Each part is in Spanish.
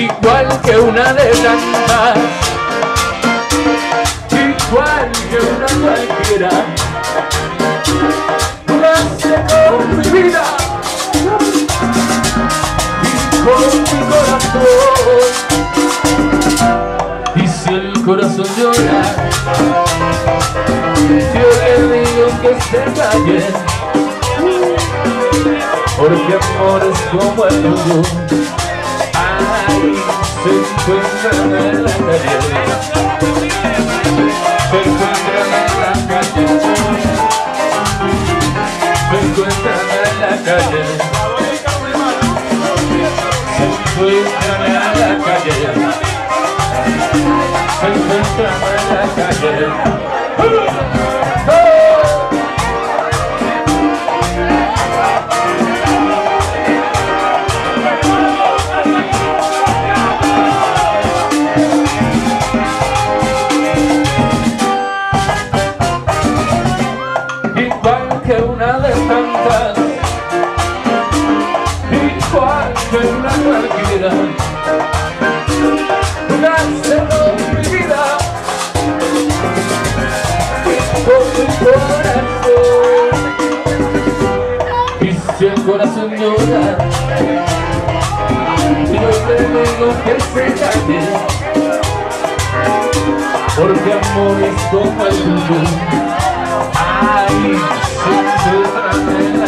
igual que una de tantas, igual que una cualquiera. Nace con mi vida y con mi corazón. Y si el corazón llora, yo le digo que se calle, porque amor es como el tuyo. Se encuentran en la calle, se encuentran en la calle, se encuentran en la calle, se encuentran en la calle, se encuentran en la calle. Corazón llora, yo te digo que se calle, porque amor es como el. Ay, en la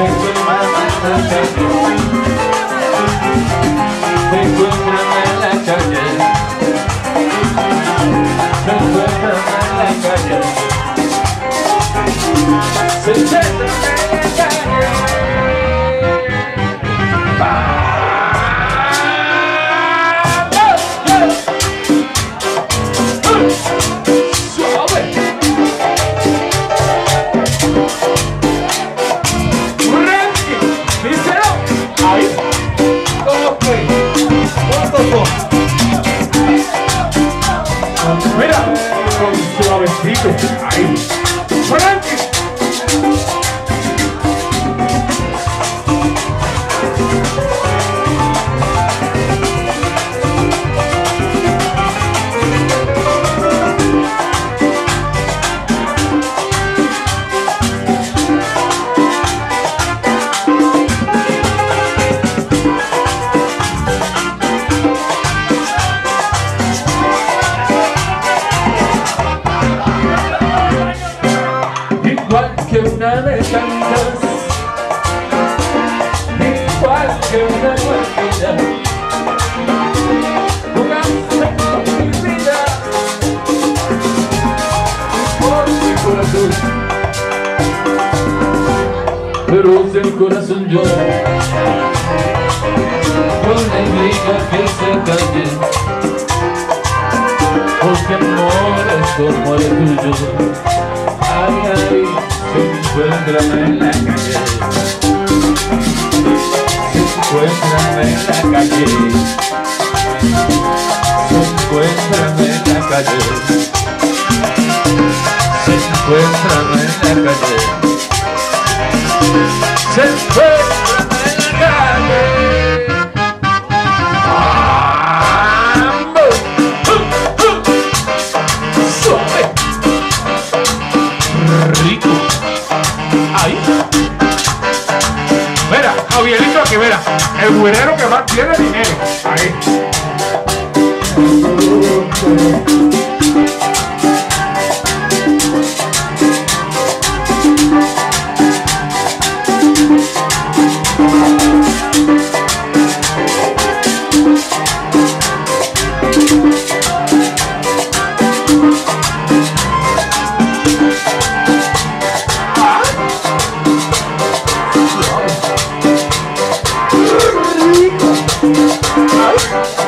encuentran en la calle, se encuentran en la calle, se encuentran en la calle, Mira, con suavecito. Ahí. Una de tantas, igual que una cualquiera. Corazón. Pero si el corazón yo que se calle, porque amor es como el tuyo. Ay, ay, se encuentran en la calle, se encuentran en la calle, se encuentran en la calle, se El güerero que más tiene dinero. Ahí. Rico. Ahí.